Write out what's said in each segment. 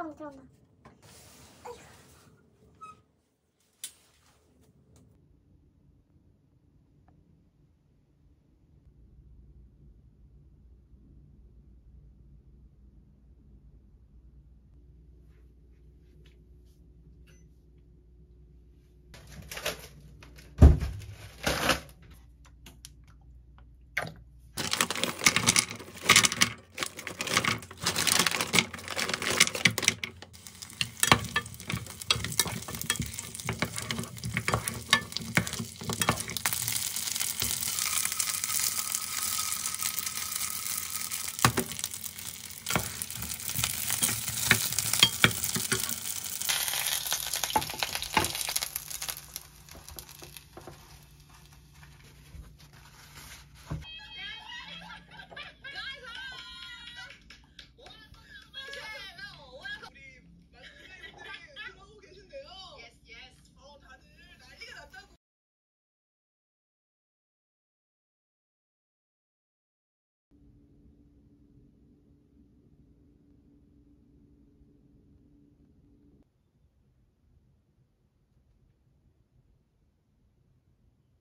放掉吗？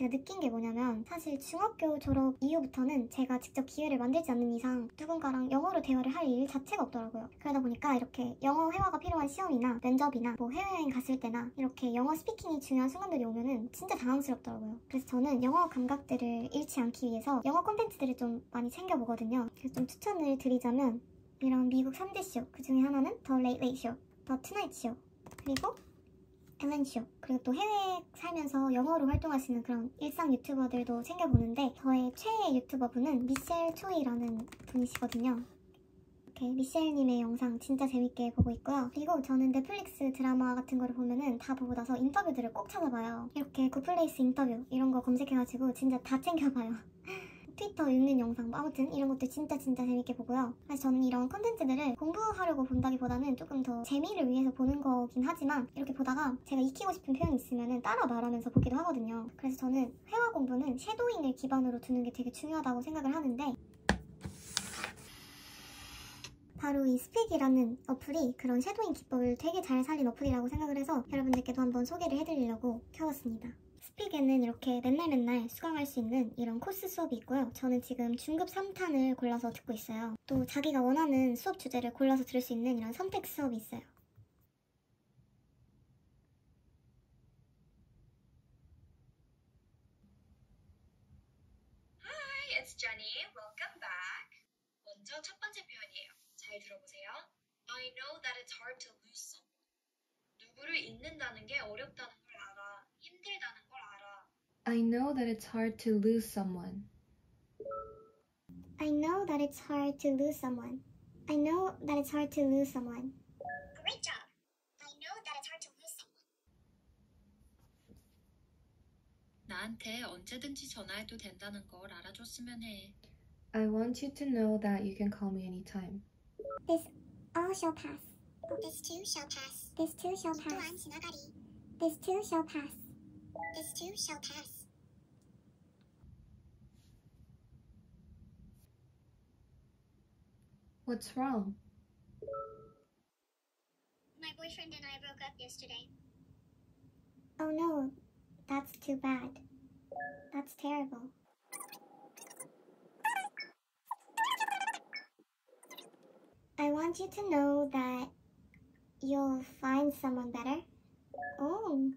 제가 느낀 게 뭐냐면 사실 중학교 졸업 이후부터는 제가 직접 기회를 만들지 않는 이상 누군가랑 영어로 대화를 할 일 자체가 없더라고요. 그러다 보니까 이렇게 영어 회화가 필요한 시험이나 면접이나 뭐 해외여행 갔을 때나 이렇게 영어 speaking이 중요한 순간들이 오면은 진짜 당황스럽더라고요. 그래서 저는 영어 감각들을 잃지 않기 위해서 영어 콘텐츠들을 좀 많이 챙겨보거든요. 그래서 좀 추천을 드리자면 이런 미국 3대 쇼, 그 중에 하나는 The Late Late Show, The Tonight Show, 그리고 Ellen Show 그리고 또 해외에 살면서 영어로 활동하시는 그런 일상 유튜버들도 챙겨보는데 저의 최애 유튜버분은 미셸 초이라는 분이시거든요. 미셸님의 영상 진짜 재밌게 보고 있고요. 그리고 저는 넷플릭스 드라마 같은 거를 보면은 다 보고 나서 인터뷰들을 꼭 찾아봐요. 이렇게 Good Place 인터뷰 이런 거 검색해가지고 진짜 다 챙겨봐요. 트위터 읽는 영상 뭐 아무튼 이런 것들 진짜 진짜 재밌게 보고요. 그래서 저는 이런 컨텐츠들을 공부하려고 본다기보다는 조금 더 재미를 위해서 보는 거긴 하지만 이렇게 보다가 제가 익히고 싶은 표현이 있으면 따라 말하면서 보기도 하거든요. 그래서 저는 회화 공부는 shadowing을 기반으로 두는 게 되게 중요하다고 생각을 하는데 바로 이 스픽이라는 어플이 그런 shadowing 기법을 되게 잘 살린 어플이라고 생각을 해서 여러분들께도 한번 소개를 해드리려고 켜봤습니다. 스픽에는 이렇게 맨날 맨날 수강할 수 있는 이런 코스 수업이 있고요. 저는 지금 중급 3탄을 골라서 듣고 있어요. 또 자기가 원하는 수업 주제를 골라서 들을 수 있는 이런 선택 수업이 있어요. Hi, it's Jenny. Welcome back. 먼저 첫 번째 표현이에요. 잘 들어보세요. I know that it's hard to lose someone. 누구를 잊는다는 게 어렵다는 걸 알아. 힘들다는 걸. I know that it's hard to lose someone. I know that it's hard to lose someone. I know that it's hard to lose someone. Great job. I know that it's hard to lose someone. 나한테 언제든지 전화해도 된다는 걸 알아줬으면 해. I want you to know that you can call me anytime. This all shall pass. This too shall pass. This too shall pass. This too shall pass. This too shall pass. What's wrong? My boyfriend and I broke up yesterday. Oh no, that's too bad. That's terrible. I want you to know that you'll find someone better. Oh.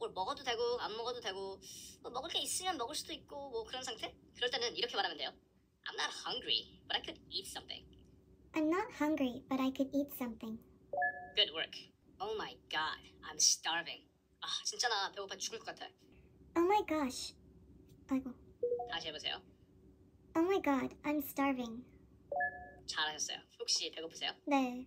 뭘 먹어도 되고 안 먹어도 되고 뭐 먹을 게 있으면 먹을 수도 있고 뭐 그런 상태? 그럴 때는 이렇게 말하면 돼요. I'm not hungry, but I could eat something. I'm not hungry, but I could eat something. Good work. Oh my god, I'm starving. 아 진짜 나 배고파 죽을 것 같아. Oh my gosh. 아이고. 다시 해보세요. Oh my god, I'm starving. 잘하셨어요. 혹시 배고프세요? 네.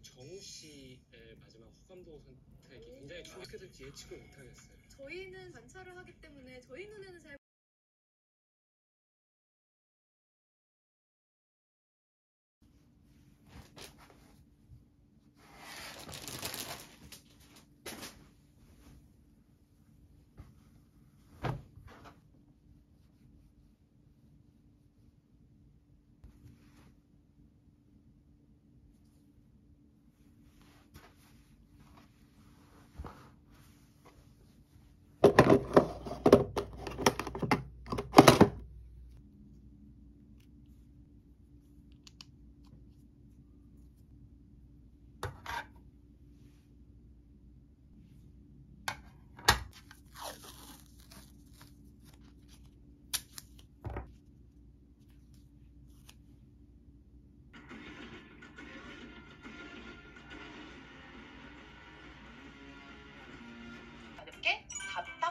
그 정우 씨의 마지막 호감도 선택이 굉장히 어떻게 될지 예측을 못하겠어요. 저희는 관찰을 하기 때문에 저희 눈에는 잘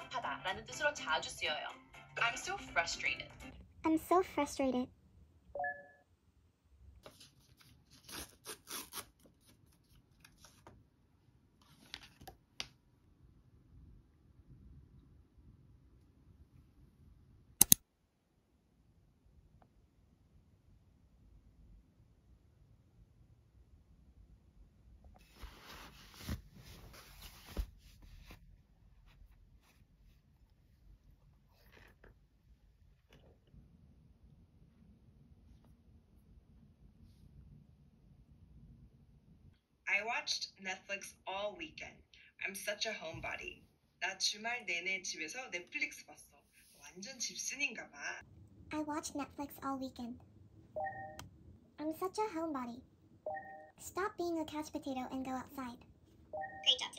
답답하다라는 뜻으로 자주 쓰여요. I'm so frustrated. I'm so frustrated. watched Netflix all weekend. I'm such a homebody. 나 주말 내내 집에서 넷플릭스 봤어. 완전 집순인가 봐. I watched Netflix all weekend. I'm such a homebody. Stop being a couch potato and go outside. Great job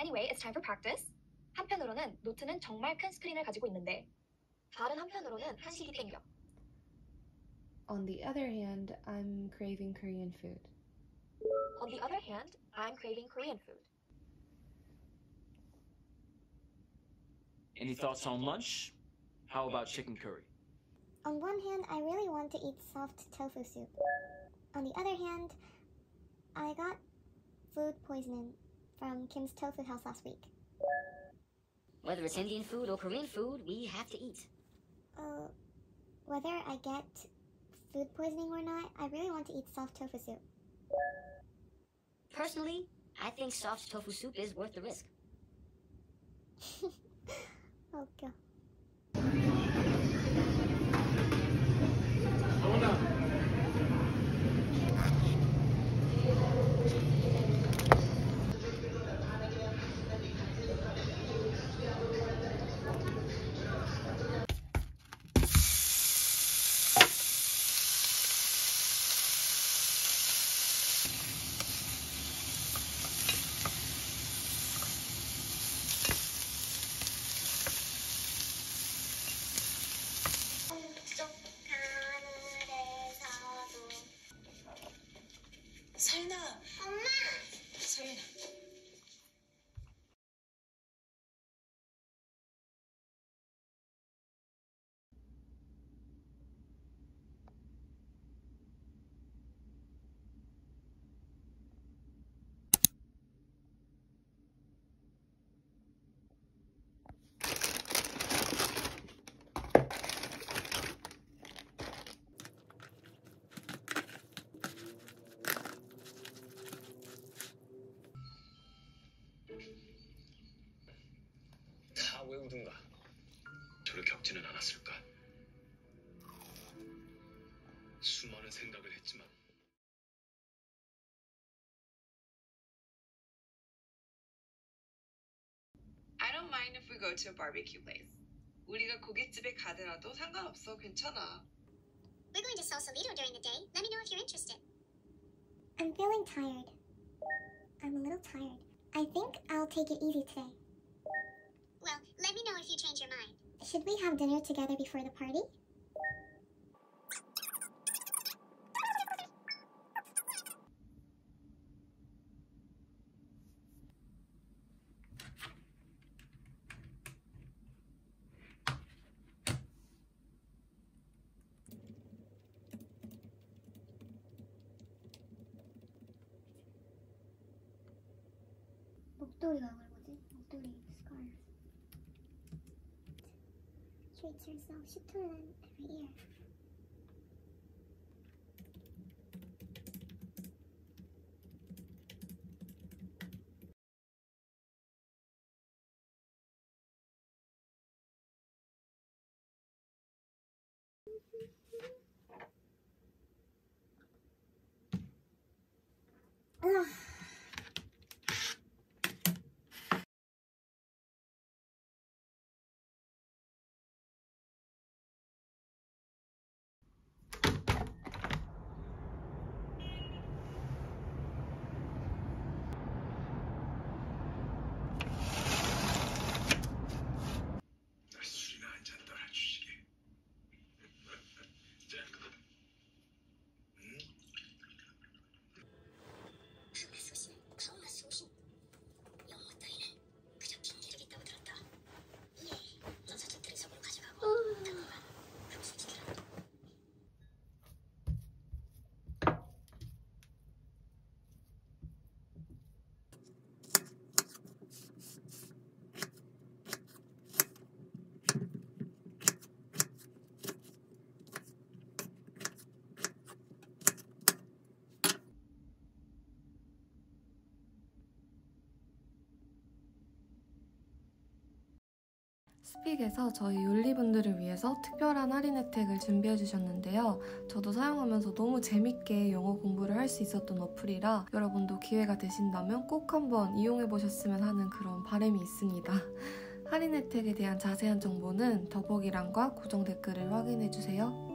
Anyway, it's time for practice. 한편으로는 노트는 정말 큰 스크린을 가지고 있는데 다른 한편으로는 한식이 땡겨. On the other hand, I'm craving Korean food. On the other hand, I'm craving Korean food. Any thoughts on lunch? How about chicken curry? On one hand, I really want to eat soft tofu soup. On the other hand, I got food poisoning from Kim's tofu house last week. Whether it's Indian food or Korean food, we have to eat. Uh, whether I get food poisoning or not, I really want to eat soft tofu soup. Personally, I think soft tofu soup is worth the risk. 아, 웃 다 외우든가. 저를 겪지는 않았을까? 수많은 생각을 했지만 I don't mind if we go to a barbecue place. 우리가 고깃집에 가더라도 상관없어. 괜찮아. We're going to Sausalito during the day. Let me know if you're interested. I'm feeling tired. I'm a little tired. I think I'll take it easy today. Should we have dinner together before the party? 목도리가 이걸 treats herself. She put it on every ear. 스픽에서 저희 윤리분들을 위해서 특별한 할인 혜택을 준비해 주셨는데요. 저도 사용하면서 너무 재밌게 영어 공부를 할 수 있었던 어플이라 여러분도 기회가 되신다면 꼭 한번 이용해 보셨으면 하는 그런 바람이 있습니다. 할인 혜택에 대한 자세한 정보는 더보기란과 고정 댓글을 확인해 주세요.